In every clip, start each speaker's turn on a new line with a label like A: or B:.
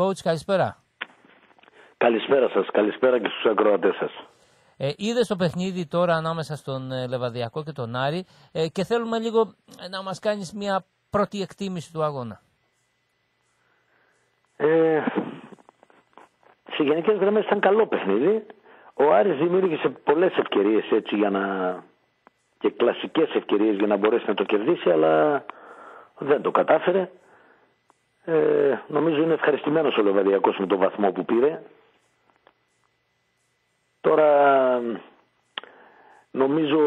A: coach, καλησπέρα.
B: Καλησπέρα σας, καλησπέρα και στους ακροατές σας.
A: Ε, είδες το παιχνίδι τώρα ανάμεσα στον ε, Λεβαδιακό και τον Άρη ε, και θέλουμε λίγο ε, να μας κάνεις μια πρώτη εκτίμηση του αγώνα.
B: Ε, σε γενικές γραμμές ήταν καλό παιχνίδι. Ο Άρης δημιούργησε πολλές ευκαιρίες έτσι για να... και κλασικές ευκαιρίες για να μπορέσει να το κερδίσει αλλά δεν το κατάφερε. Ε, νομίζω είναι ευχαριστημένος ο Λεβαδιακός με τον βαθμό που πήρε. Τώρα νομίζω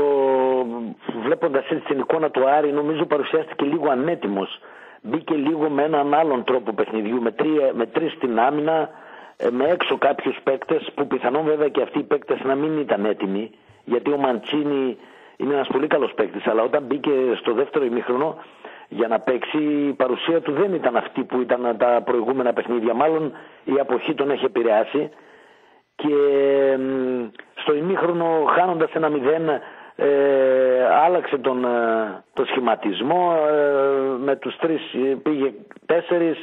B: βλέποντας έτσι την εικόνα του Άρη νομίζω παρουσιάστηκε λίγο ανέτοιμος. Μπήκε λίγο με έναν άλλον τρόπο παιχνιδιού με, τρία, με τρεις στην άμυνα ε, με έξω κάποιους παίκτες που πιθανόν βέβαια και αυτοί οι παίκτες να μην ήταν έτοιμοι γιατί ο Μαντσίνη είναι ένας πολύ καλός παίκτης αλλά όταν μπήκε στο δεύτερο ημίχρονο για να παίξει η παρουσία του δεν ήταν αυτή που ήταν τα προηγούμενα παιχνίδια. Μάλλον η αποχή τον έχει επηρεάσει. Και στο ημίχρονο χάνοντας ένα μηδέν ε, άλλαξε τον, ε, το σχηματισμό ε, με τους τρεις πήγε τέσσερις.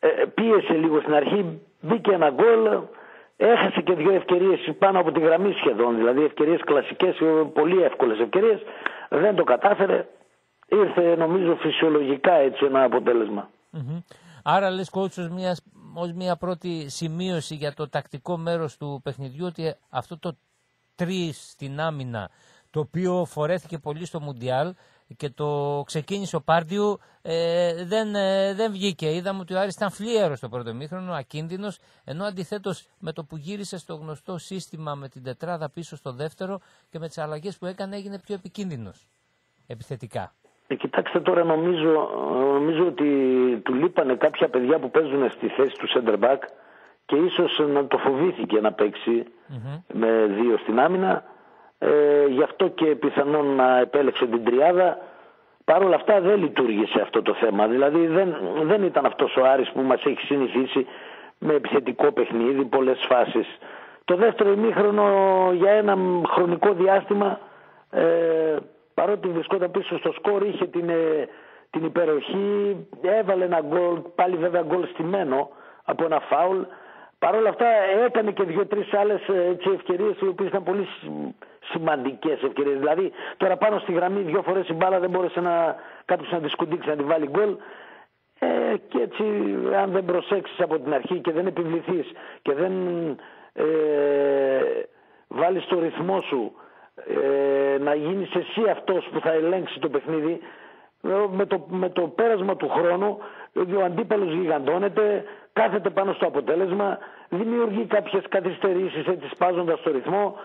B: Ε, πίεσε λίγο στην αρχή μπήκε ένα γκολ. Έχασε και δύο ευκαιρίες πάνω από τη γραμμή σχεδόν. Δηλαδή ευκαιρίες κλασικές πολύ εύκολες ευκαιρίες. Δεν το κατάφερε ήρθε νομίζω φυσιολογικά έτσι ένα
A: Άρα λες coach μια, ως μια πρώτη σημείωση για το τακτικό μέρος του παιχνιδιού ότι αυτό το τρεις στην άμυνα το οποίο φορέθηκε πολύ στο Μουντιάλ και το ξεκίνησε ο Πάρντιου ε, δεν, ε, δεν βγήκε. Είδαμε ότι ο Άρης ήταν φλίερος στο πρώτο μήχρονο, ακίνδυνος, ενώ αντιθέτως με το που γύρισε στο γνωστό σύστημα με την τετράδα πίσω στο δεύτερο και με τις αλλαγές που έκανε έγινε πιο επικίνδυνος επιθετικά.
B: Ε, κοιτάξτε τώρα νομίζω, νομίζω ότι του λείπανε κάποια παιδιά που παίζουν στη θέση του center back και ίσως να το φοβήθηκε να παιξει με δύο στην άμυνα. Ε, γι' αυτό και πιθανόν να επέλεξε την τριάδα. Παρ' όλα αυτά δεν λειτουργήσε αυτό το θέμα. Δηλαδή δεν, δεν ήταν αυτός ο Άρης που μας έχει συνηθίσει με επιθετικό παιχνίδι, πολλές φάσεις. Το δεύτερο ημίχρονο για ένα χρονικό διάστημα ε, παρότι βρισκόταν πίσω στο σκορ είχε την, ε, την υπεροχή, έβαλε ένα γκολ, πάλι βέβαια γκολ στημένο από ένα φάουλ. Παρ' όλα αυτά έκανε και δύο-τρεις άλλες ε, ευκαιρίες οι οποίες ήταν πολύ σημαντικές ευκαιρίες. Δηλαδή τώρα πάνω στη γραμμή δύο φορές η μπάλα δεν μπόρεσε να, κάποιος να τη σκουντίξει να τη βάλει γκολ. Ε, και έτσι αν δεν προσέξεις από την αρχή και δεν επιβληθείς και δεν ε, βάλεις το ρυθμό σου ε, να γίνεις εσύ αυτός που θα ελέγξει το παιχνίδι ε, με το, με το πέρασμα του χρόνου ο αντίπαλος γιγαντώνεται κάθεται πάνω στο αποτέλεσμα δημιουργεί κάποιες καθυστερήσεις έτσι σπάζοντας το ρυθμό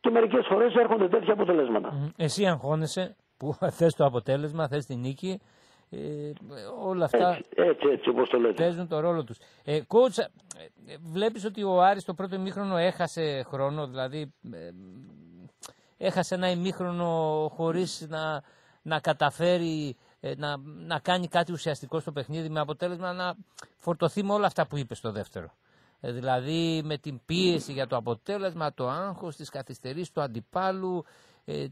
B: και μερικές φορές έρχονται τέτοια αποτελέσματα.
A: Εσύ αγχώνεσαι που θες το αποτέλεσμα, θες την νίκη ε, όλα αυτά
B: έτσι, έτσι, έτσι, όπως το λέτε.
A: παίζουν το ρόλο τους. Ε, coach, ε, βλέπεις ότι ο Άρης το πρώτο ημίχρονο έχασε χρόνο, δηλαδή ε, έχασε ένα ημίχρονο χωρίς να, να καταφέρει ε, να, να κάνει κάτι ουσιαστικό στο παιχνίδι με αποτέλεσμα να φορτωθεί με όλα αυτά που είπε στο δεύτερο. Ε, δηλαδή με την πίεση για το αποτέλεσμα, το άγχος, τις καθυστερήσεις του αντιπάλου, ε,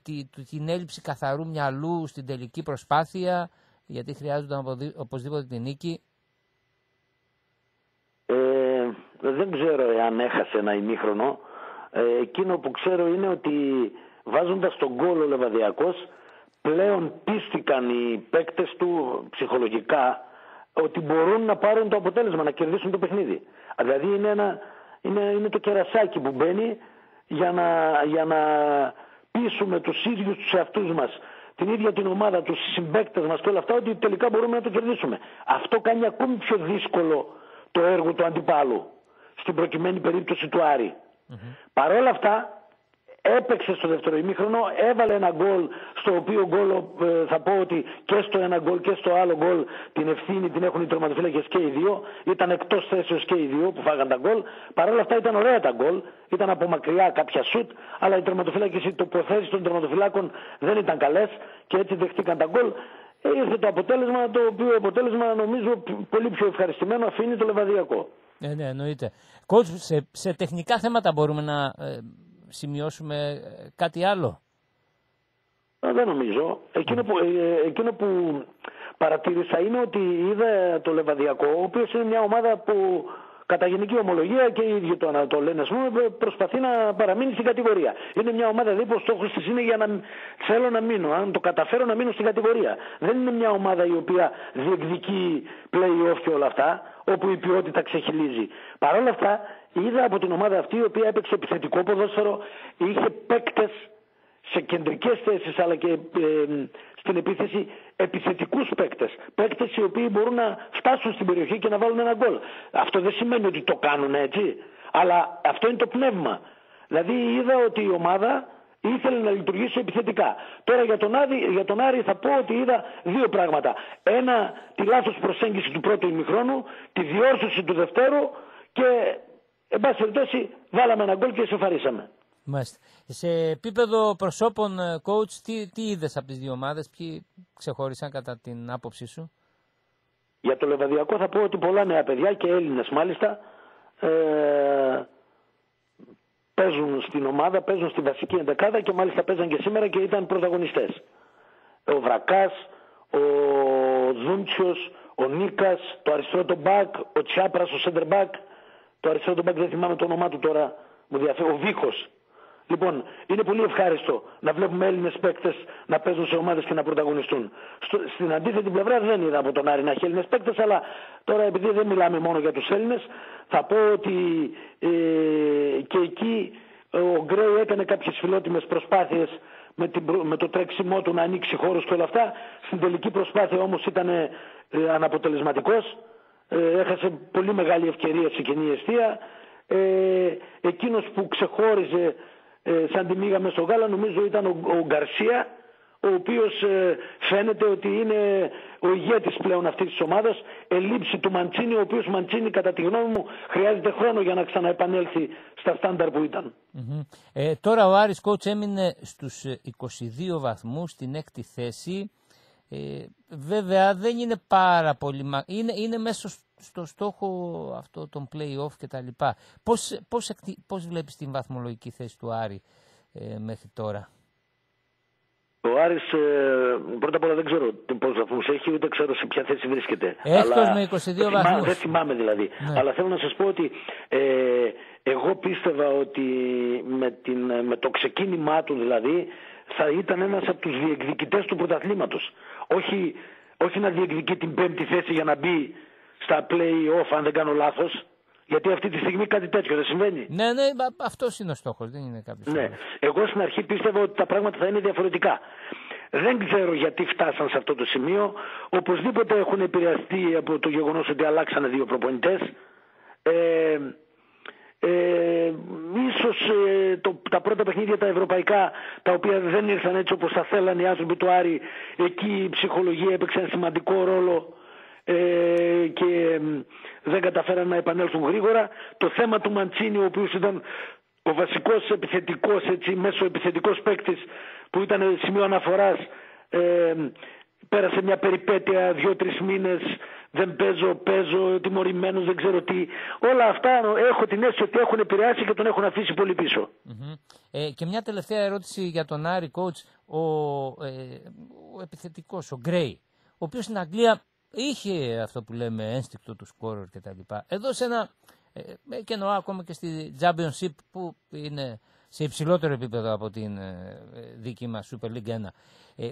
A: την έλλειψη καθαρού μυαλού στην τελική προσπάθεια, γιατί χρειάζονταν οπωσδήποτε την νίκη.
B: Ε, δεν ξέρω εάν έχασε ένα ημίχρονο. Ε, εκείνο που ξέρω είναι ότι βάζοντας τον γκολ ο Λεβαδιακός πλέον πίστηκαν οι παίκτες του ψυχολογικά ότι μπορούν να πάρουν το αποτέλεσμα, να κερδίσουν το παιχνίδι. Δηλαδή είναι, ένα, είναι, είναι το κερασάκι που μπαίνει για να, για να πείσουμε τους ίδιους τους εαυτούς μας την ίδια την ομάδα, τους συμπαίκτες μας και όλα αυτά ότι τελικά μπορούμε να το κερδίσουμε. Αυτό κάνει ακόμη πιο δύσκολο το έργο του αντιπάλου στην προκειμένη περίπτωση του Άρη. Παρ' όλα αυτά έπαιξε στο δεύτερο ημίχρονο, έβαλε ένα γκολ στο οποίο γκολ ε, θα πω ότι και στο ένα γκολ και στο άλλο γκολ την ευθύνη την έχουν οι τερματοφύλακες και οι δύο. Ήταν εκτός θέσεως και οι δύο που φάγαν τα γκολ. Παρ' όλα αυτά ήταν ωραία τα γκολ. Ήταν από μακριά κάποια σουτ, αλλά οι τερματοφύλακες, οι τοποθέσει των τερματοφυλάκων δεν ήταν καλές και έτσι δεχτήκαν τα γκολ. Ε, ήρθε το αποτέλεσμα, το οποίο αποτέλεσμα νομίζω πολύ πιο ευχαριστημένο αφήνει το λεβαδιακό.
A: Ε, ναι, εννοείται. Coach, σε, σε τεχνικά θέματα μπορούμε να ε, σημειώσουμε ε, κάτι άλλο;
B: δεν νομίζω. Εκείνο που, ε, εκείνο που παρατήρησα είναι ότι είδα το Λεβαδιακό, ο οποίος είναι μια ομάδα που κατά γενική ομολογία και οι ίδιοι το, το λένε, πούμε, προσπαθεί να παραμείνει στην κατηγορία. Είναι μια ομάδα δηλαδή που ο στόχος της είναι για να θέλω να μείνω. Αν το καταφέρω να μείνω στην κατηγορία. Δεν είναι μια ομάδα η οποία διεκδικεί play-off και όλα αυτά, όπου η ποιότητα ξεχυλίζει. Παρ' όλα αυτά, είδα από την ομάδα αυτή η οποία έπαιξε επιθετικό ποδόσφαιρο, είχε παίκτες σε κεντρικές θέσεις αλλά και ε, στην επίθεση επιθετικούς παίκτες. Παίκτες οι οποίοι μπορούν να φτάσουν στην περιοχή και να βάλουν ένα γκολ. Αυτό δεν σημαίνει ότι το κάνουν έτσι, αλλά αυτό είναι το πνεύμα. Δηλαδή είδα ότι η ομάδα ήθελε να λειτουργήσει επιθετικά. Τώρα για τον, Άδη, για τον Άρη θα πω ότι είδα δύο πράγματα. Ένα, τη λάθος προσέγγιση του πρώτου ημιχρόνου, τη διόρθωση του δευτέρου και, εν πάση περιπτώσει, βάλαμε ένα γκολ και σεφαρίσαμε.
A: Μάλιστα. Σε επίπεδο προσώπων, ε, coach, τι, τι είδες από τις δύο ομάδες, ποιοι ξεχώρισαν κατά την άποψή σου;
B: Για το Λεβαδιακό θα πω ότι πολλά νέα παιδιά και Έλληνες μάλιστα ε, παίζουν στην ομάδα, παίζουν στη βασική εντεκάδα και μάλιστα παίζαν και σήμερα και ήταν πρωταγωνιστές. Ο Βρακάς, ο Δούντσιος, ο Νίκας, το αριστερό τον Μπακ, ο Τσιάπρας, ο Σέντερ Μπακ, το αριστερό τον Μπακ δεν θυμάμαι το όνομά του τώρα, μου διαφέρει, ο Βίχος, Λοιπόν, είναι πολύ ευχάριστο να βλέπουμε Έλληνες παίκτες να παίζουν σε ομάδες και να πρωταγωνιστούν. Στο, στην αντίθετη πλευρά δεν είδα από τον Άρη να έχει Έλληνες παίκτες, αλλά τώρα επειδή δεν μιλάμε μόνο για τους Έλληνες, θα πω ότι ε, και εκεί ο Γκρέι έκανε κάποιες φιλότιμες προσπάθειες με, με το τρέξιμό του να ανοίξει χώρους και όλα αυτά. Στην τελική προσπάθεια όμως ήταν ε, αναποτελεσματικός. Ε, έχασε πολύ μεγάλη ευκαιρία σε κοινή αιστεία. Ε, εκείνος που ξεχώριζε ε, σαν τη μήγαμε στο γάλα νομίζω ήταν ο, ο Γκαρσία ο οποίος ε, φαίνεται ότι είναι ο ηγέτης πλέον αυτής της ομάδας. Ελήψη του Μαντσίνη ο οποίος Μαντσίνη κατά τη γνώμη μου χρειάζεται χρόνο για να ξαναεπανέλθει στα στάνταρ που ηταν
A: ε, τώρα ο Άρης Κότς έμεινε στους 22 ε, βαθμούς στην έκτη θέση ε, βέβαια δεν είναι πάρα πολύ είναι, είναι μέσα στο στόχο αυτό των play-off και τα λοιπά. Πώς, πώς, πώς βλέπεις την βαθμολογική θέση του Άρη ε, μέχρι τώρα;
B: Ο Άρης ε, πρώτα απ' όλα δεν ξέρω πόσους βαθμούς έχει ούτε ξέρω σε ποια θέση βρίσκεται.
A: Έκτος με 22 βαθμούς.
B: Δεν θυμάμαι δηλαδή. Ναι. Αλλά θέλω να σας πω ότι ε, εγώ πίστευα ότι με, την, με το ξεκίνημά του δηλαδή θα ήταν ένας από τους διεκδικητές του πρωταθλήματος. Όχι, όχι να διεκδικεί την πέμπτη θέση για να μπει στα play-off, αν δεν κάνω λάθος. Γιατί αυτή τη στιγμή κάτι τέτοιο δεν συμβαίνει.
A: Ναι, ναι, αυτός είναι ο στόχος, δεν είναι κάποιος.
B: Ναι. Εγώ στην αρχή πίστευα ότι τα πράγματα θα είναι διαφορετικά. Δεν ξέρω γιατί φτάσαν σε αυτό το σημείο. Οπωσδήποτε έχουν επηρεαστεί από το γεγονός ότι αλλάξανε δύο προπονητές. Ε, ε, ίσως ε, το, τα πρώτα παιχνίδια τα ευρωπαϊκά τα οποία δεν ήρθαν έτσι όπως θα θέλανε οι άνθρωποι του Άρη εκεί η ψυχολογία έπαιξε ένα σημαντικό ρόλο ε, και δεν καταφέραν να επανέλθουν γρήγορα. Το θέμα του Μαντσίνη, ο οποίος ήταν ο βασικός επιθετικός, έτσι, μέσω επιθετικός παίκτης που ήταν σημείο αναφοράς, ε, πέρασε μια περιπέτεια δύο-τρεις μήνες, δεν παίζω, παίζω, τιμωρημένος, δεν ξέρω τι. Όλα αυτά έχω την αίσθηση ότι έχουν επηρεάσει και τον έχουν αφήσει πολύ
A: Ε, και μια τελευταία ερώτηση για τον Άρη Coach, ο, ε, ο επιθετικός, ο Γκρέι, ο οποίος στην Αγγλία είχε αυτό που λέμε ένστικτο του σκόρερ και τα λοιπά. Εδώ σε ένα, ε, ε, και εννοώ ακόμα και στη Championship που είναι σε υψηλότερο επίπεδο από την ε, δική μας Super League 1. Ε,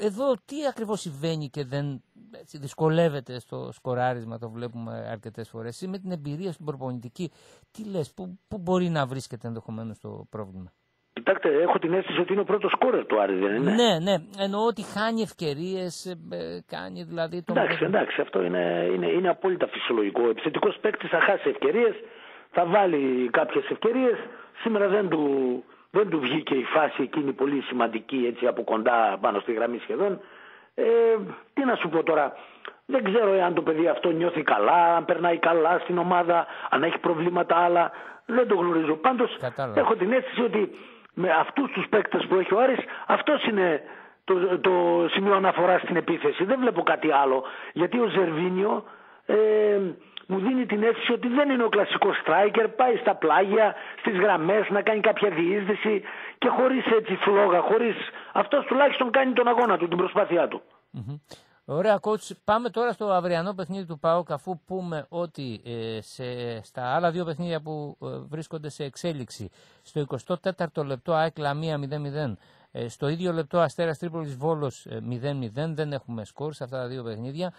A: εδώ τι ακριβώς συμβαίνει και δεν έτσι, δυσκολεύεται στο σκοράρισμα, το βλέπουμε αρκετές φορές. Ή με την εμπειρία στην προπονητική, τι λες, πού, πού μπορεί να βρίσκεται ενδεχομένως το πρόβλημα;
B: Κοιτάξτε, έχω την αίσθηση ότι είναι ο πρώτος σκόρερ του Άρη, δεν είναι;
A: Ναι, ναι. Εννοώ ότι χάνει ευκαιρίες, ε, κάνει δηλαδή.
B: Το εντάξει, εντάξει, αυτό είναι, είναι, είναι απόλυτα φυσιολογικό. Ο επιθετικός παίκτης θα χάσει ευκαιρίες, θα βάλει κάποιες ευκαιρίες. Σήμερα δεν του, δεν του βγήκε η φάση εκείνη πολύ σημαντική έτσι από κοντά πάνω στη γραμμή σχεδόν. Ε, τι να σου πω τώρα, δεν ξέρω εάν το παιδί αυτό νιώθει καλά, αν περνάει καλά στην ομάδα, αν έχει προβλήματα άλλα. Δεν το γνωρίζω. Πάντως έχω την αίσθηση ότι με αυτούς τους παίκτες που έχει ο Άρης, αυτός είναι το, το σημείο αναφοράς στην επίθεση. Δεν βλέπω κάτι άλλο. Γιατί ο Ζερβίνιο ε, μου δίνει την αίσθηση ότι δεν είναι ο κλασικός striker, πάει στα πλάγια, στις γραμμές, να κάνει κάποια διείσδυση και χωρίς έτσι φλόγα, χωρίς... Αυτός τουλάχιστον κάνει τον αγώνα του, την προσπάθειά του.
A: Mm-hmm. Ωραία, coach. Πάμε τώρα στο αυριανό παιχνίδι του ΠΑΟΚ, αφού πούμε ότι ε, σε, στα άλλα δύο παιχνίδια που ε, βρίσκονται σε εξέλιξη, στο 24ο λεπτό ΑΕΚ Λαμία 0-0, ε, στο ίδιο λεπτό Αστέρας Τρίπολης Βόλος 0-0, δεν έχουμε σκορ σε αυτά τα δύο παιχνίδια.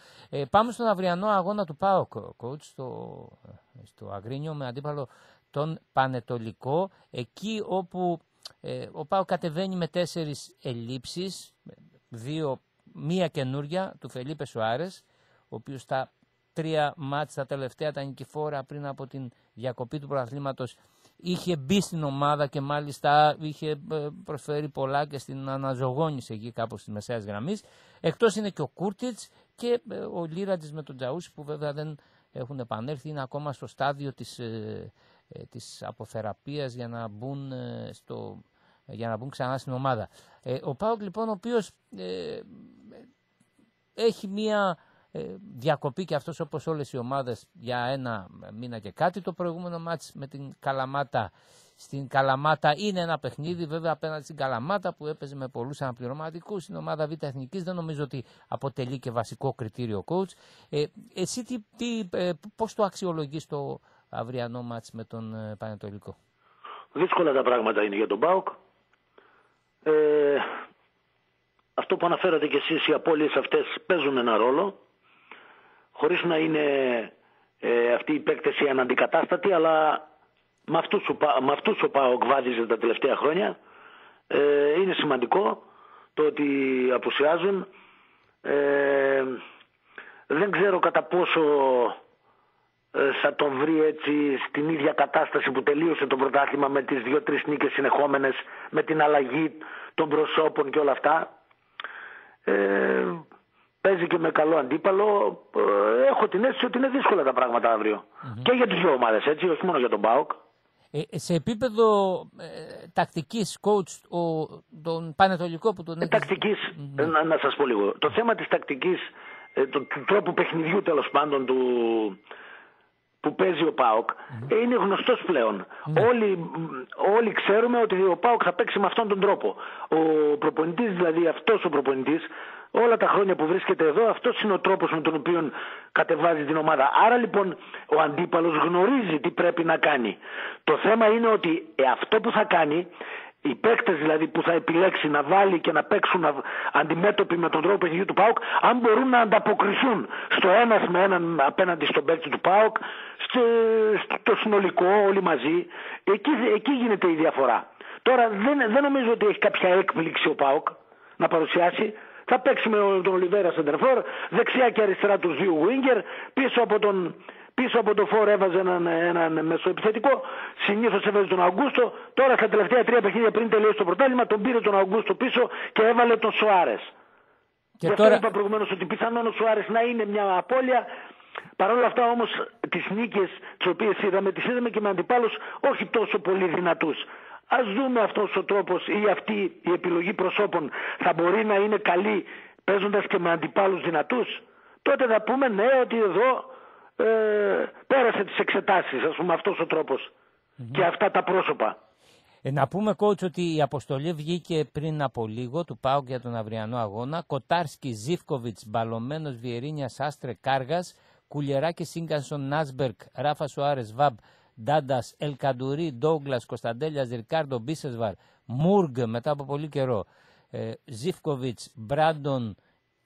A: πάμε στον αυριανό αγώνα του ΠΑΟΚ, coach, στο, στο Αγρίνιο με αντίπαλο τον Πανετολικό, εκεί όπου ο ΠΑΟΚ κατεβαίνει με τέσσερις ελλείψεις, δύο μία καινούρια του Φελίπε Σουάρες, ο οποίος στα τρία μάτς τα τελευταία τα νικηφόρα πριν από την διακοπή του πρωταθλήματος είχε μπει στην ομάδα και μάλιστα είχε ε, προσφέρει πολλά και στην αναζωγόνηση εκεί κάπου στις μεσαίες γραμμής. Εκτός είναι και ο Κούρτιτς και ε, ο Λίρατζης με τον Τζαούση που βέβαια δεν έχουν επανέλθει, είναι ακόμα στο στάδιο της, ε, της αποθεραπείας για να μπουν στο για να μπουν ξανά στην ομάδα. Ε, ο Πάοκ λοιπόν, ο οποίος ε, έχει μία ε, διακοπή και αυτός όπως όλες οι ομάδες για ένα μήνα και κάτι το προηγούμενο μάτς με την Καλαμάτα. Στην Καλαμάτα είναι ένα παιχνίδι βέβαια απέναντι στην Καλαμάτα που έπαιζε με πολλούς αναπληρωματικούς στην ομάδα Β' Εθνικής. Δεν νομίζω ότι αποτελεί και βασικό κριτήριο coach. Ε, εσύ τι, τι, ε, πώς το αξιολογείς το αυριανό μάτς με τον ε, Πανετολικό;
B: Δύσκολα τα πράγματα είναι για τον Πάοκ. Ε, αυτό που αναφέρατε και εσείς, οι απώλειες αυτές παίζουν ένα ρόλο, χωρίς να είναι ε, αυτή η παίκτηση αναντικατάστατη, αλλά με αυτούς, με αυτούς ο ΠΑΟΚ βάδιζε τα τελευταία χρόνια. Ε, είναι σημαντικό το ότι απουσιάζουν. Ε, δεν ξέρω κατά πόσο ε, θα τον βρει έτσι στην ίδια κατάσταση που τελείωσε το πρωτάθλημα με τις δύο-τρεις νίκες συνεχόμενες, με την αλλαγή των προσώπων και όλα αυτά. Ε, παίζει και με καλό αντίπαλο. Ε, έχω την αίσθηση ότι είναι δύσκολα τα πράγματα Και για τις δύο ομάδες, έτσι, όχι μόνο για τον ΠΑΟΚ.
A: Ε, σε επίπεδο ε, τακτικής coach, ο, τον Πανετολικό που τον
B: ε, Τακτικής, να, να σας πω λίγο. Το θέμα της τακτικής, του τρόπου παιχνιδιού τέλος πάντων του, που παίζει ο ΠΑΟΚ mm-hmm. είναι γνωστός πλέον. Mm-hmm. Όλοι, όλοι ξέρουμε ότι ο ΠΑΟΚ θα παίξει με αυτόν τον τρόπο. Ο προπονητής δηλαδή αυτός ο προπονητής όλα τα χρόνια που βρίσκεται εδώ αυτός είναι ο τρόπος με τον οποίο κατεβάζει την ομάδα. Άρα λοιπόν ο αντίπαλος γνωρίζει τι πρέπει να κάνει. Το θέμα είναι ότι αυτό που θα κάνει οι παίκτες δηλαδή που θα επιλέξει να βάλει και να παίξουν αντιμέτωποι με τον τρόπο παιχνιδιού του ΠΑΟΚ αν μπορούν να ανταποκριθούν στο ένας με έναν απέναντι στον παίκτη του ΠΑΟΚ στο συνολικό όλοι μαζί εκεί, εκεί γίνεται η διαφορά τώρα δεν, δεν νομίζω ότι έχει κάποια έκπληξη ο ΠΑΟΚ να παρουσιάσει θα παίξει με τον Ολιβέρα Σεντερφόρ δεξιά και αριστερά τους δύο Βίγκερ πίσω από τον Πίσω από το φόρ έβαζε έναν, έναν μεσοεπιθετικό. Συνήθως έβαζε τον Αγκούστο. Τώρα στα τελευταία τρία παιχνίδια πριν τελειώσει το πρωτάθλημα τον πήρε τον Αγκούστο πίσω και έβαλε τον Σοάρε. Και Γι' τώρα... είπα προηγουμένως ότι πιθανόν ο Σοάρε να είναι μια απώλεια. Παρ' όλα αυτά όμως τις νίκες τις οποίες είδαμε, τις είδαμε και με αντιπάλους όχι τόσο πολύ δυνατούς. Α δούμε αυτός ο τρόπος ή αυτή η επιλογή προσώπων θα μπορεί να είναι καλή παίζοντας και με αντιπάλους δυνατούς. Τότε θα πούμε ναι ότι εδώ ε, πέρασε τις εξετάσεις, ας πούμε αυτός ο τροπος και αυτά τα πρόσωπα.
A: Ε, να πούμε coach ότι η αποστολή βγήκε πριν από λίγο του ΠΑΟΚ για τον αυριανό αγώνα. Κοτάρσκι, Ζήφκοβιτς, Μπαλωμένος, Βιερίνιας, Άστρε, Κάργας, Κουλιεράκη, Σίγκανσον, Νάσμπερκ, Ράφα Σουάρες, Βαμπ, Ντάντας, Ελκαντουρί, Ντόγκλας, Κωνσταντέλιας, Ρικάρντο, Μπίσεσβαρ, Μούργκ μετά από πολύ καιρό, ε, Ζήφκοβιτς, Μπράντον,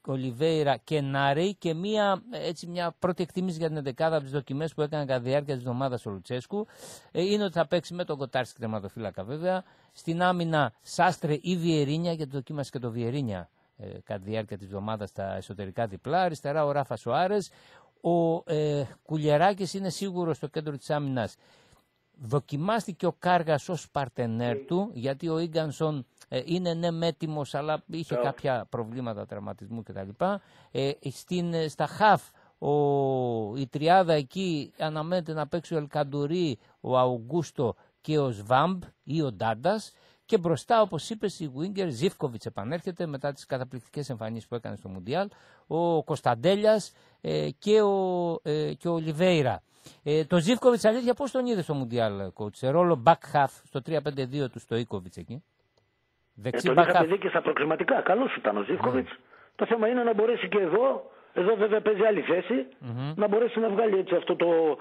A: Ολιβέηρα και Νάρεϊ και μια, έτσι, μια πρώτη εκτίμηση για την 11 από τις δοκιμές που έκανε κατά τη διάρκεια της εβδομάδας ο Λουτσέσκου ε, είναι ότι θα παίξει με τον Κοτάρσκι τερματοφύλακα βέβαια. Στην άμυνα Σάστρε ή Βιερίνια, γιατί δοκίμασε και το Βιερίνια ε, κατά τη διάρκεια της εβδομάδας στα εσωτερικά διπλά. Αριστερά ο Ράφα Σοάρες. Ο ε, Κουλιεράκη είναι σίγουρος στο κέντρο της άμυνας. Δοκιμάστηκε ο Κάργας ως παρτενέρ του, γιατί ο Ίγκανσον ε, είναι ναι μέτιμο, αλλά είχε κάποια προβλήματα τραυματισμού κτλ. Ε, στην, ε, στα χαφ ο, η τριάδα εκεί αναμένεται να παίξει ο Ελκαντουρί, ο Αουγκούστο και ο Σβάμπ ή ο Ντάντας. Και μπροστά, όπως είπες, η Βίγκερ Ζήφκοβιτ επανέρχεται μετά τις καταπληκτικές εμφανίσεις που έκανε στο Μουντιάλ, ο Κωνσταντέλιας ε, και, ο, ε, και ο Λιβέιρα. Ε, το Ζήφκοβιτ, αλήθεια, πώς τον είδες στο Μουντιάλ, coach, σε ρόλο back half στο 3-5-2 του στο Ίκοβιτ εκεί.
B: Δεξί ε, τον είχατε δει και στα προκληματικά. Καλός ήταν ο Ζήφκοβιτ. Το θέμα είναι να μπορέσει και εδώ, εδώ βέβαια παίζει άλλη να μπορέσει να βγάλει έτσι αυτό το,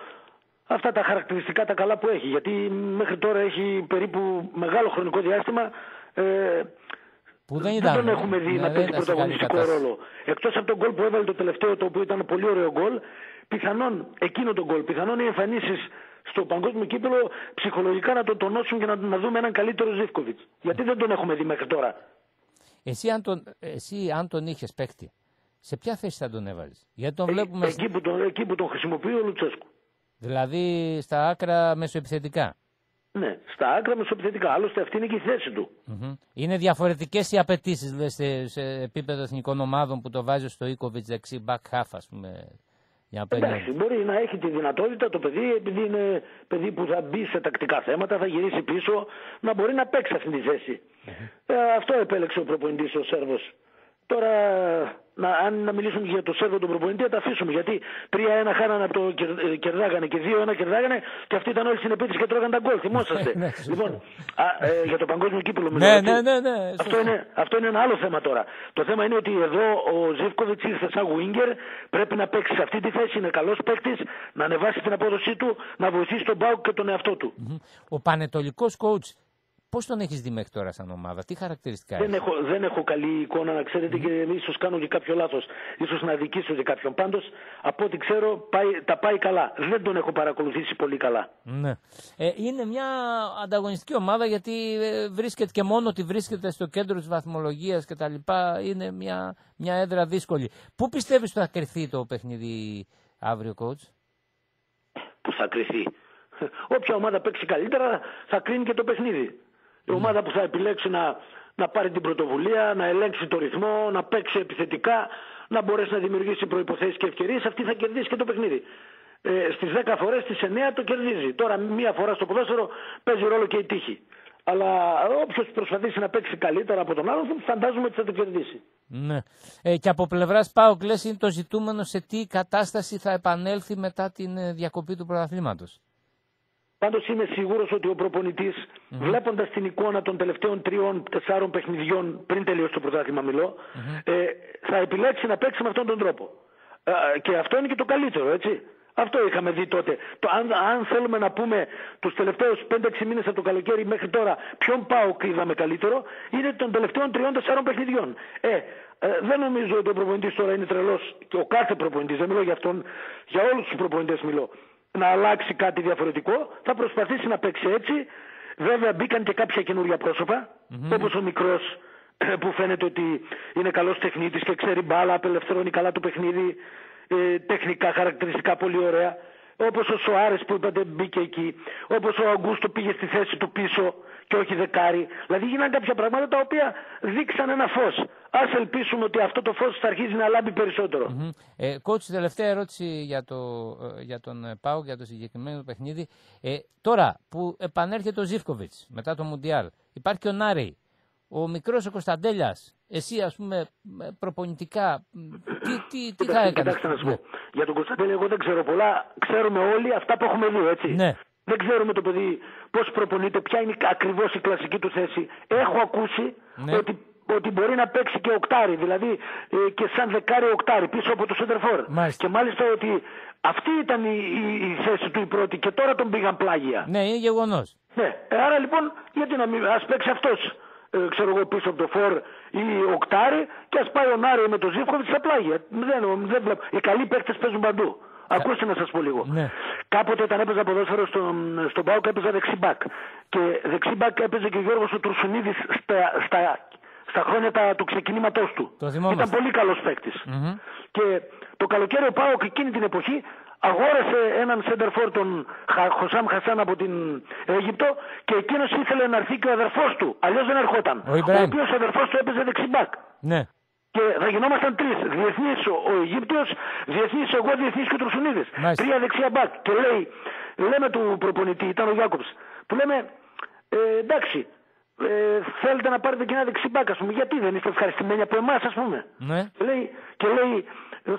B: αυτά τα χαρακτηριστικά τα καλά που έχει. Γιατί μέχρι τώρα έχει περίπου μεγάλο χρονικό διάστημα ε,
A: που δεν, ήταν,
B: τον έχουμε δει να παίζει πρωταγωνιστικό ρόλο. Εκτός από τον γκολ που έβαλε το τελευταίο, το οποίο ήταν πολύ ωραίο γκολ, πιθανόν εκείνο το γκολ, πιθανόν οι εμφανίσεις στο παγκόσμιο κύπελο ψυχολογικά να τον τονώσουν και να, να δούμε έναν καλύτερο Ζήφκοβιτς. Γιατί δεν τον έχουμε δει μέχρι τώρα.
A: Εσύ αν τον, εσύ, αν τον είχες παίκτη, σε ποια θέση θα τον έβαλες; Γιατί τον ε, βλέπουμε.
B: Εκεί που τον, εκεί που τον χρησιμοποιεί ο Λουτσέσκου.
A: Δηλαδή στα άκρα μεσοεπιθετικά.
B: Ναι, στα άκρα μεσοεπιθετικά. Άλλωστε αυτή είναι και η θέση του.
A: Mm-hmm. Είναι διαφορετικές οι απαιτήσεις σε, σε επίπεδο εθνικών ομάδων που το βάζει στο Ίκοβιτς δεξί back half, ας πούμε.
B: Για να Εντάξει, μπορεί να έχει τη δυνατότητα το παιδί, επειδή είναι παιδί που θα μπει σε τακτικά θέματα, θα γυρίσει πίσω, να μπορεί να παίξει αυτή τη θέση. Mm-hmm. Ε, αυτό επέλεξε ο προπονητής ο Σέρβος Τώρα, να, αν να μιλήσουμε για το Σέρβο τον προπονητή, θα τα αφήσουμε. Γιατί 3-1 χάνανε από το ε, κερδάγανε και 2-1 κερδάγανε και αυτοί ήταν όλοι συνεπίτες και τρώγαν τα γκολ. Θυμόσαστε. Ναι, λοιπόν, α, ε, για το παγκόσμιο κύπελο
A: ναι, ναι, ναι, ναι,
B: αυτό, είναι, αυτό είναι ένα άλλο θέμα τώρα. Το θέμα είναι ότι εδώ ο Ζεύκοβιτ ήρθε σαν Winger, πρέπει να παίξει σε αυτή τη θέση, είναι καλός παίκτης, να ανεβάσει την απόδοσή του, να βοηθήσει τον Μπάουκ και τον εαυτό του.
A: Ο πανετολικός coach Πώς τον έχεις δει μέχρι τώρα σαν ομάδα, τι χαρακτηριστικά
B: δεν Έχω, δεν έχω καλή εικόνα, να ξέρετε, mm. και ίσως κάνω και κάποιο λάθος. σω να δικήσω και κάποιον. Πάντως, από ό,τι ξέρω, πάει, τα πάει καλά. Δεν τον έχω παρακολουθήσει πολύ καλά.
A: Ναι. Ε, είναι μια ανταγωνιστική ομάδα γιατί ε, βρίσκεται και μόνο ότι βρίσκεται στο κέντρο της βαθμολογίας κτλ. Είναι μια, μια έδρα δύσκολη. Πού πιστεύεις ότι θα κρυθεί το παιχνίδι αύριο, coach?
B: Πού θα κρυθεί; Όποια ομάδα παίξει καλύτερα θα κρίνει και το παιχνίδι. Η ομάδα που θα επιλέξει να, να πάρει την πρωτοβουλία, να ελέγξει το ρυθμό, να παίξει επιθετικά, να μπορέσει να δημιουργήσει προποθέσει και ευκαιρίες, αυτή θα κερδίσει και το παιχνίδι. Ε, Στις 10 φορές, στις 9 το κερδίζει. Τώρα, μία φορά στο ποδόσφαιρο παίζει ρόλο και η τύχη. Αλλά όποιος προσπαθήσει να παίξει καλύτερα από τον άλλον, φαντάζομαι ότι θα το κερδίσει.
A: Ναι. Ε, και από πλευράς Πάοκ, λε, είναι το ζητούμενο σε τι κατάσταση θα επανέλθει μετά την ε, διακοπή του πρωταθλήματος.
B: Πάντως είμαι σίγουρος ότι ο προπονητής, mm-hmm. βλέποντας την εικόνα των τελευταίων τριών-τεσσάρων παιχνιδιών πριν τελειώσει το πρωτάθλημα, ε, θα επιλέξει να παίξει με αυτόν τον τρόπο. Ε, και αυτό είναι και το καλύτερο, έτσι. Αυτό είχαμε δει τότε. Το, αν, αν θέλουμε να πούμε τους τελευταίους 5-6 μήνες από το καλοκαίρι μέχρι τώρα ποιον πάω είδαμε καλύτερο, είναι των τελευταίων τριών-τεσσάρων παιχνιδιών. Ε, ε, δεν νομίζω ότι ο προπονητής τώρα είναι τρελός και ο κάθε προπονητής, δεν μιλώ για αυτόν, για όλους τους προπονητές μιλώ να αλλάξει κάτι διαφορετικό, θα προσπαθήσει να παίξει έτσι. Βέβαια μπήκαν και κάποια καινούργια πρόσωπα, mm-hmm. όπως ο μικρός που φαίνεται ότι είναι καλός τεχνίτης και ξέρει μπάλα, απελευθερώνει καλά το παιχνίδι, ε, τεχνικά χαρακτηριστικά πολύ ωραία. Όπως ο Σοάρες που είπατε μπήκε εκεί, όπως ο Αγκούστο πήγε στη θέση του πίσω και όχι δεκάρι. Δηλαδή γίνανε κάποια πράγματα τα οποία δείξαν ένα φως. Ας ελπίσουμε ότι αυτό το φως θα αρχίζει να λάμπει περισσότερο. Mm-hmm.
A: Ε, κότσι, τελευταία ερώτηση για, το, ε, για τον ε, Πάου, για το συγκεκριμένο παιχνίδι. Ε, τώρα που επανέρχεται ο Ζήφκοβιτς μετά το Μουντιάλ, υπάρχει και ο Νάρη, ο μικρός ο Κωνσταντέλιας, εσύ ας πούμε προπονητικά, τι, τι, τι θα έκανες;
B: Κοιτάξτε να σου πω, ναι. για τον Κωνσταντέλια εγώ δεν ξέρω πολλά, ξέρουμε όλοι αυτά που έχουμε δει έτσι.
A: Ναι.
B: Δεν ξέρουμε το παιδί πώς προπονείται, ποια είναι ακριβώς η κλασική του θέση. Έχω ακούσει ναι. ότι, ότι μπορεί να παίξει και οκτάρι, δηλαδή ε, και σαν δεκάρι οκτάρι πίσω από το σέντερ φορ. Και μάλιστα ότι αυτή ήταν η, η, θέση του η πρώτη και τώρα τον πήγαν πλάγια.
A: Ναι, είναι γεγονός.
B: Ναι, ε, άρα λοιπόν γιατί να μην ας παίξει αυτός. Ε, ξέρω εγώ πίσω από το φορ ή οκτάρι και ας πάει ο Ναρέι με το Ζίβκοβιτς στα πλάγια. Δεν, δεν βλέπω. Οι καλοί παίκτες παίζουν παντού. Ακούστε να σας πω λίγο.
A: Ναι.
B: Κάποτε όταν έπαιζα ποδόσφαιρο στον, στον ΠΑΟΚ έπαιζα δεξί μπακ. Και δεξιμπάκ έπαιζε και ο Γιώργος ο Τουρσουνίδη στα, στα, στα χρόνια τα, του ξεκινήματός του.
A: Το
B: Ήταν πολύ καλός παίκτης. Mm-hmm. Και το καλοκαίρι ο Πάουκ εκείνη την εποχή αγόρασε έναν σέντερφορ τον Χωσάμ Χασάν από την Αίγυπτο και εκείνος ήθελε να έρθει και ο αδερφός του. Αλλιώς δεν ερχόταν. Ο, ο οποίος αδερφός του έπαιζε δεξιμπάκ.
A: Ναι
B: και θα γινόμασταν τρεις. Διεθνής ο Αιγύπτιος, διεθνής εγώ, διεθνής και ο Τρουσουνίδης. Τρία δεξιά μπακ. Και λέει, λέμε του προπονητή, ήταν ο Γιάκοψ, που λέμε, ε, εντάξει, ε, θέλετε να πάρετε και ένα δεξιμπάκ, ας πούμε. Γιατί δεν είστε ευχαριστημένοι από εμάς, ας πούμε;
A: Ναι.
B: Λέει, και λέει,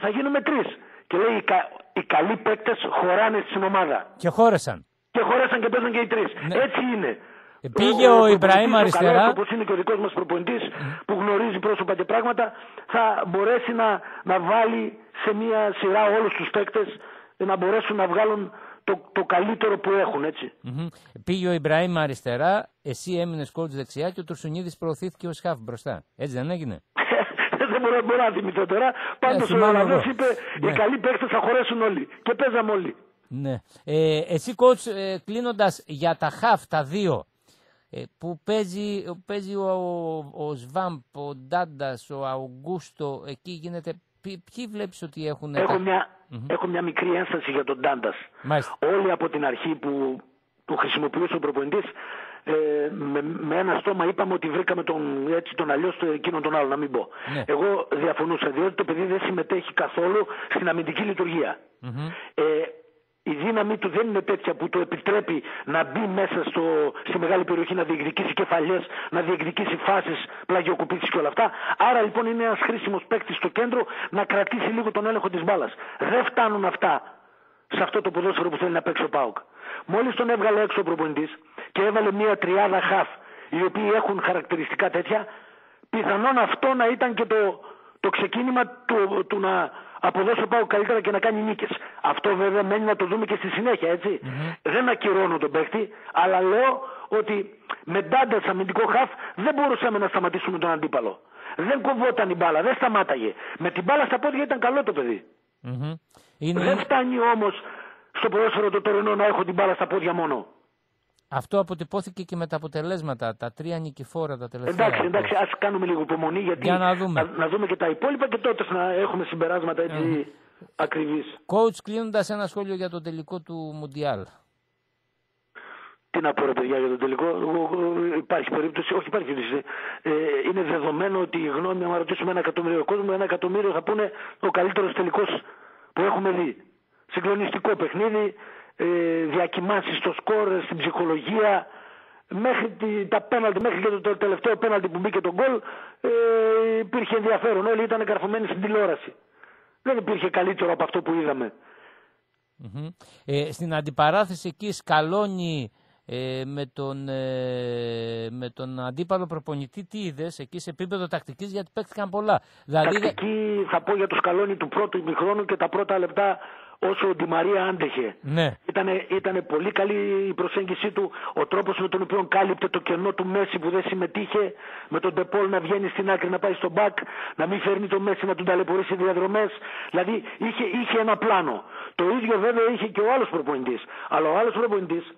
B: θα γίνουμε τρεις. Και λέει, οι, κα, οι καλοί παίκτες χωράνε στην ομάδα.
A: Και χώρεσαν.
B: Και χώρεσαν και παίζουν και οι τρεις. Ναι. Έτσι είναι.
A: Ε, πήγε ο, ο Ιμπραήμ αριστερά.
B: Όπως είναι και ο δικός μας προπονητής που γνωρίζει πρόσωπα και πράγματα, θα μπορέσει να, να βάλει σε μια σειρά όλους τους παίκτες να μπορέσουν να βγάλουν το, το καλύτερο που έχουν, έτσι.
A: Πήγε ο Ιμπραήμ αριστερά, εσύ έμεινες κόντ δεξιά και ο Τουρσουνίδη προωθήθηκε ως χαφ μπροστά. Έτσι δεν έγινε;
B: δεν μπορώ, μπορώ να θυμηθώ τώρα. Πάντως ο Ολλανδό είπε: ναι. Οι καλοί παίκτες θα χωρέσουν όλοι. Και παίζαμε όλοι.
A: Ναι. Ε, εσύ, κότς, ε, κλείνοντας για τα χαφ, τα δύο, ε, που παίζει, παίζει ο, ο, ο Σβάμπ, ο Ντάντας, ο Αουγκούστο, εκεί γίνεται. Ποιοι, ποιοι βλέπεις ότι έχουν.
B: Έχω, μια, έχω μια μικρή ένσταση για τον Ντάντας. Όλοι από την αρχή που το χρησιμοποιούσε ο προπονητής, ε, με, με, ένα στόμα είπαμε ότι βρήκαμε τον, έτσι, τον αλλιώς εκείνον τον άλλο, να μην πω. Ναι. Εγώ διαφωνούσα, διότι το παιδί δεν συμμετέχει καθόλου στην αμυντική Ε, η δύναμη του δεν είναι τέτοια που το επιτρέπει να μπει μέσα στο, στη μεγάλη περιοχή, να διεκδικήσει κεφαλιέ, να διεκδικήσει φάσεις, πλαγιοκοπήσει και όλα αυτά. Άρα λοιπόν είναι ένας χρήσιμος παίκτης στο κέντρο να κρατήσει λίγο τον έλεγχο της μπάλας. Δεν φτάνουν αυτά σε αυτό το ποδόσφαιρο που θέλει να παίξει ο Πάουκ. Μόλις τον έβγαλε έξω ο προπονητής και έβαλε μια τριάδα χαφ, οι οποίοι έχουν χαρακτηριστικά τέτοια, πιθανόν αυτό να ήταν και το, το ξεκίνημα του, του να αποδώσει ο Πάουκ καλύτερα και να κάνει νίκες. Αυτό βέβαια μένει να το δούμε και στη συνέχεια, έτσι. Δεν ακυρώνω τον παίχτη, αλλά λέω ότι με ντάντα αμυντικό χαφ δεν μπορούσαμε να σταματήσουμε τον αντίπαλο. Δεν κοβόταν η μπάλα, δεν σταμάταγε. Με την μπάλα στα πόδια ήταν καλό το παιδί. Είναι... Δεν φτάνει όμως στο ποδόσφαιρο το τωρινό να έχω την μπάλα στα πόδια μόνο.
A: Αυτό αποτυπώθηκε και με τα αποτελέσματα, τα τρία νικηφόρα τα τελευταία.
B: Εντάξει, εντάξει, ας κάνουμε λίγο υπομονή γιατί
A: Για να, δούμε.
B: Να, δούμε και τα υπόλοιπα και τότε να έχουμε συμπεράσματα έτσι mm. ακριβείς.
A: Coach, κλείνοντας ένα σχόλιο για το τελικό του Μουντιάλ.
B: Τι να πω ρε παιδιά για το τελικό, υπάρχει περίπτωση, όχι υπάρχει περίπτωση. Ε, είναι δεδομένο ότι η γνώμη, αν ρωτήσουμε ένα εκατομμύριο κόσμο, ένα εκατομμύριο θα πούνε ο καλύτερος τελικός που έχουμε δει. Συγκλονιστικό παιχνίδι, ε, διακοιμάνσεις στο σκορ, στην ψυχολογία, μέχρι τα πέναλτι, μέχρι και το τελευταίο πέναλτι που μπήκε τον γκολ, ε, υπήρχε ενδιαφέρον. Όλοι ήταν καρφωμένοι στην τηλεόραση. Δεν υπήρχε καλύτερο από αυτό που είδαμε.
A: Ε, στην αντιπαράθεση εκεί σκαλώνει ε, με, τον, ε, με τον αντίπαλο προπονητή τι είδες εκεί σε επίπεδο τακτικής γιατί παίχτηκαν πολλά.
B: Δηλαδή... Τακτική θα πω για το σκαλόνι του πρώτου ημιχρόνου και τα πρώτα λεπτά όσο ο Ντιμαρία άντεχε.
A: Ναι.
B: Ήτανε, ήτανε πολύ καλή η προσέγγιση του, ο τρόπος με τον οποίο κάλυπτε το κενό του Μέση που δεν συμμετείχε, με τον Ντεπόλ να βγαίνει στην άκρη να πάει στο μπακ, να μην φέρνει το Μέση να τον ταλαιπωρήσει διαδρομές. Δηλαδή είχε, είχε ένα πλάνο. Το ίδιο βέβαια είχε και ο άλλος προπονητής. Αλλά ο άλλος προπονητής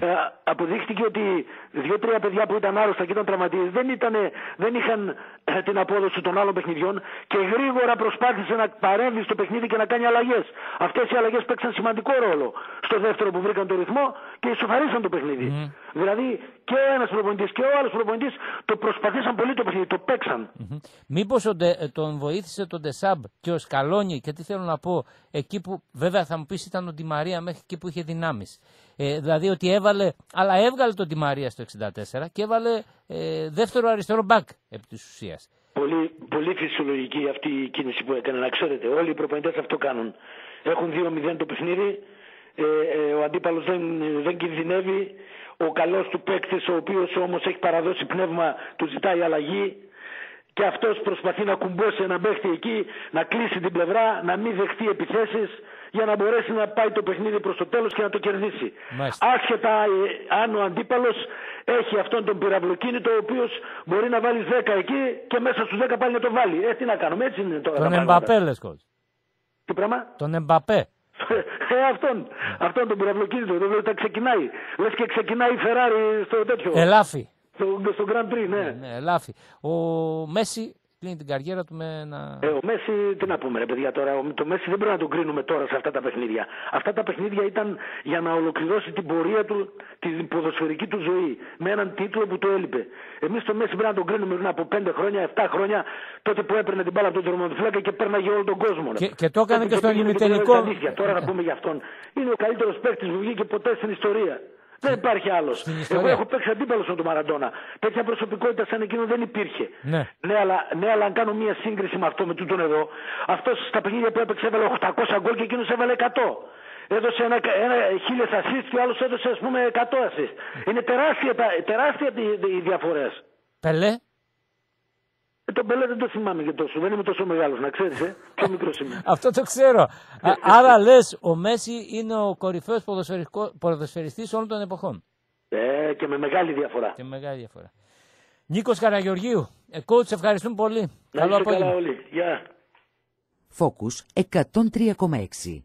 B: ε, αποδείχτηκε ότι δύο-τρία παιδιά που ήταν άρρωστα και ήταν τραυματίες δεν, δεν είχαν ε, την απόδοση των άλλων παιχνιδιών και γρήγορα προσπάθησε να παρέμβει στο παιχνίδι και να κάνει αλλαγές. Αυτές οι αλλαγές παίξαν σημαντικό ρόλο στο δεύτερο που βρήκαν το ρυθμό και ισοφαρίσαν το παιχνίδι. Mm. Δηλαδή και ο ένας προπονητής και ο άλλος προπονητής το προσπαθήσαν πολύ το παιχνίδι, το παίξαν.
A: Mm-hmm. Μήπως τον βοήθησε τον Ντεσάμπ και ο Σκαλόνι και τι θέλω να πω, εκεί που βέβαια θα μου πεις ήταν ο Ντιμαρία μέχρι εκεί που είχε δυνάμεις. Ε, δηλαδή ότι έβαλε, αλλά έβγαλε τον Ντιμαρία στο 64 και έβαλε ε, δεύτερο αριστερό μπακ επί της ουσίας.
B: Πολύ, πολύ φυσιολογική αυτή η κίνηση που έκανε. Να ξέρετε, όλοι οι προπονητές αυτό κάνουν. Έχουν 2-0 το παιχνίδι, ε, ε, ο αντίπαλος δεν, δεν κινδυνεύει. Ο καλός του παίκτης, ο οποίος όμως έχει παραδώσει πνεύμα, του ζητάει αλλαγή. Και αυτός προσπαθεί να κουμπώσει ένα παίχτη εκεί, να κλείσει την πλευρά, να μην δεχτεί επιθέσεις για να μπορέσει να πάει το παιχνίδι προς το τέλος και να το κερδίσει.
A: Μάλιστα.
B: Άσχετα ε, αν ο αντίπαλος έχει αυτόν τον πυραυλοκίνητο, ο οποίος μπορεί να βάλει 10 εκεί και μέσα στους 10 πάλι να το βάλει. Ε, τι να κάνουμε, έτσι είναι τώρα.
A: Τον Εμπαπέ, λες,
B: Τι πράγμα;
A: Τον Εμπαπέ.
B: ε, αυτόν, αυτόν τον πυραυλοκίνητο. Δεν τα ξεκινάει. Λες και ξεκινάει η Ferrari στο τέτοιο.
A: Ελάφι.
B: Στο, στο Grand Prix, ναι.
A: ναι ελάφι. Ο Μέση κλείνει την καριέρα του με ένα.
B: Ε, ο Μέση, τι να πούμε, ρε παιδιά τώρα. Το Μέση δεν πρέπει να τον κρίνουμε τώρα σε αυτά τα παιχνίδια. Αυτά τα παιχνίδια ήταν για να ολοκληρώσει την πορεία του, την ποδοσφαιρική του ζωή. Με έναν τίτλο που το έλειπε. Εμείς το Μέση πρέπει να τον κρίνουμε πριν από 5 χρόνια, 7 χρόνια, τότε που έπαιρνε την μπάλα από τον τερματοφύλακα και πέρναγε όλο τον κόσμο.
A: Και, και το έκανε και στον ημιτελικό.
B: Τώρα να πούμε για αυτόν. Είναι ο καλύτερος παίκτης που βγήκε ποτέ στην ιστορία. Δεν υπάρχει άλλος. Εγώ έχω παίξει αντίπαλος με τον Μαραντόνα. Τέτοια προσωπικότητα σαν εκείνο δεν υπήρχε.
A: Ναι.
B: Ναι, αλλά, ναι, αλλά αν κάνω μία σύγκριση με αυτό, με τούτον εδώ, αυτός στα παιχνίδια που έπαιξε έβαλε 800 γκολ και εκείνος έβαλε 100. έδωσε ένα, ένα χίλιες assist και ο άλλος έδωσε ας πούμε 100 assist. Είναι τεράστια, τεράστια οι διαφορές.
A: Πελέ.
B: Ε, τον Πελέ δεν το θυμάμαι και τόσο. Δεν είμαι τόσο μεγάλος, να ξέρεις. Ε. Πιο μικρός είμαι.
A: Αυτό το ξέρω. άρα λες, ο Μέση είναι ο κορυφαίος ποδοσφαιριστής όλων των εποχών.
B: Ε, και με μεγάλη διαφορά.
A: Και με μεγάλη διαφορά. Νίκος Καραγεωργίου, ε, coach, ευχαριστούμε πολύ.
B: Να Καλό απόγευμα. Καλά όλοι. Γεια.
C: Focus 103,6